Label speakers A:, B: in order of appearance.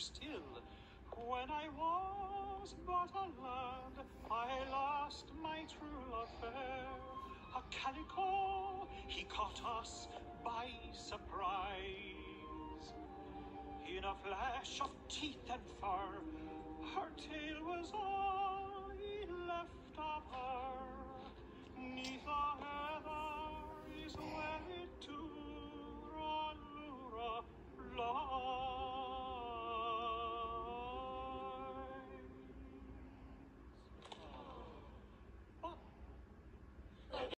A: still. When I was but a lad, I lost my true love fair. A calico, he caught us by surprise. In a flash of teeth and fur,